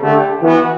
Música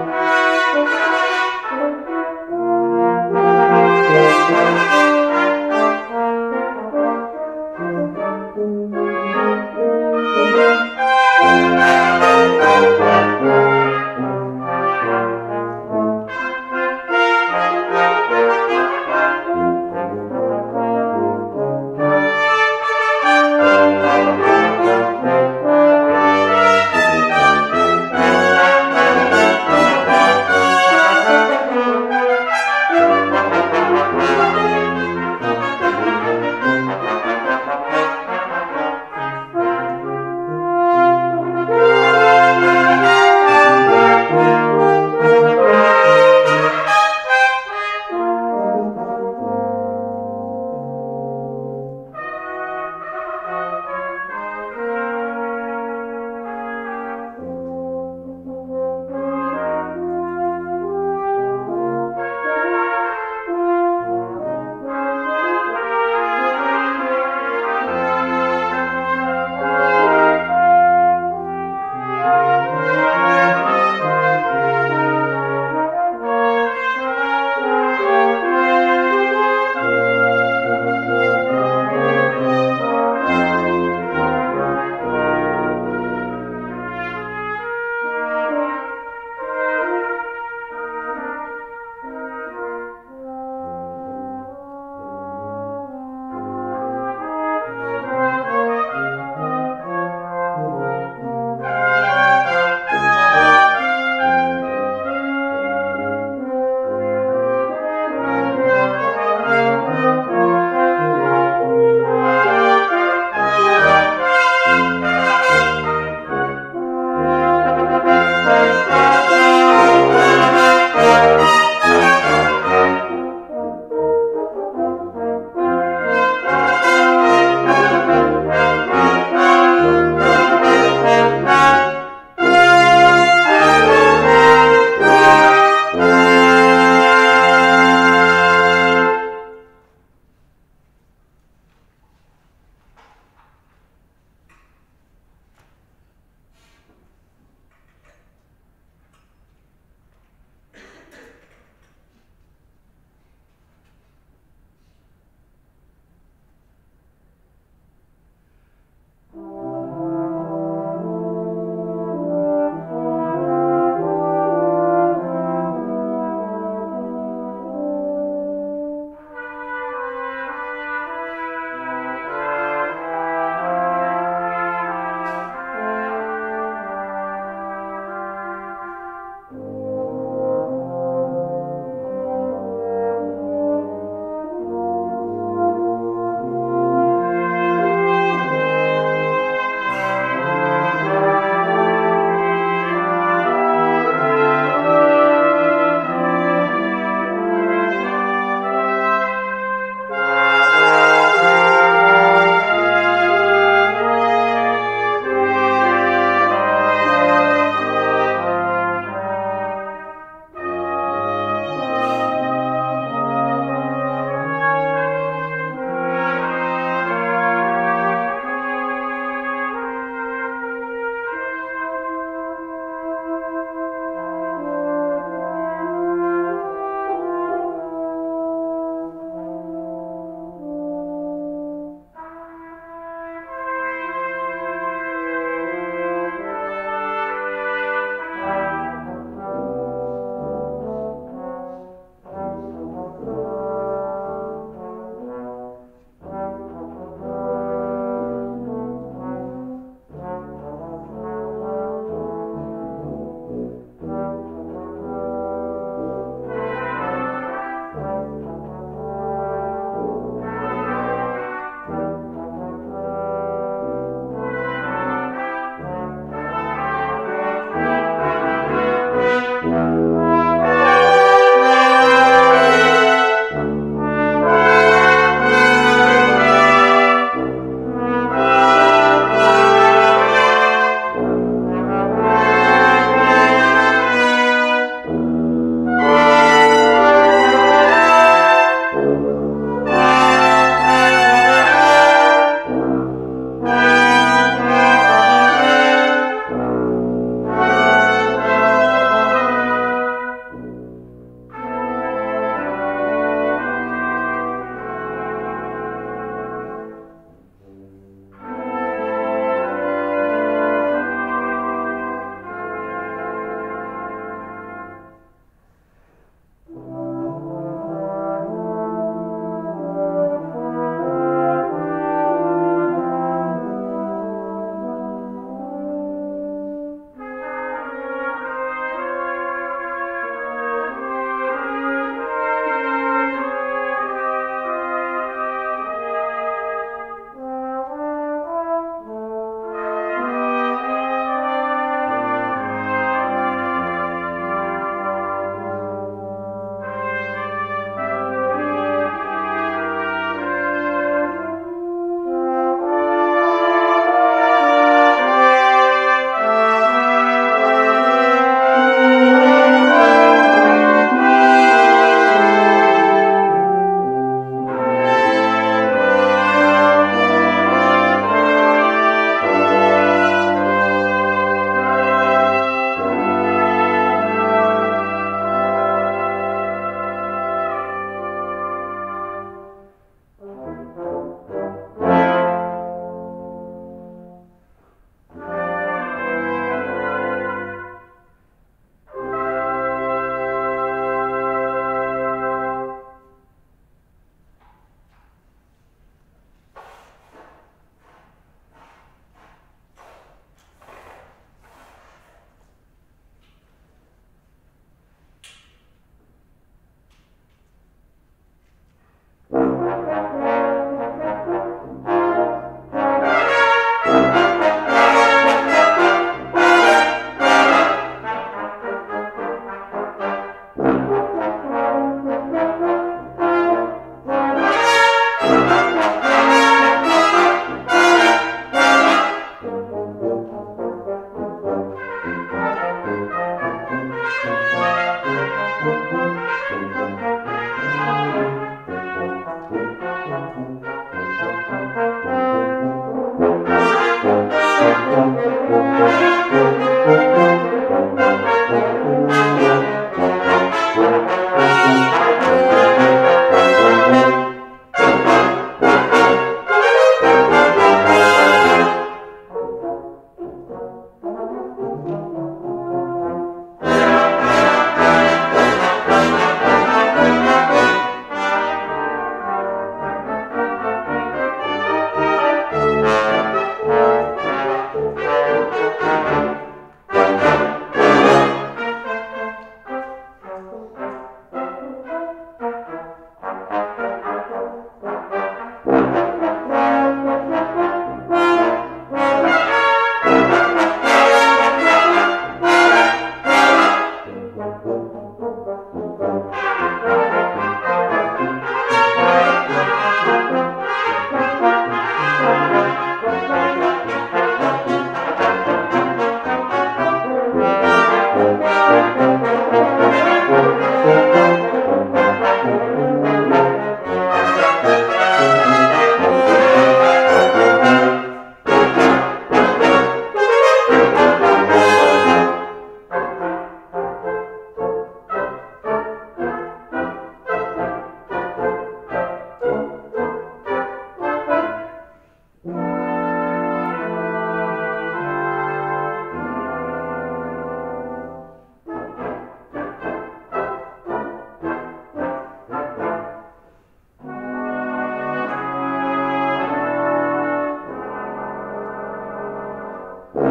Thank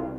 you.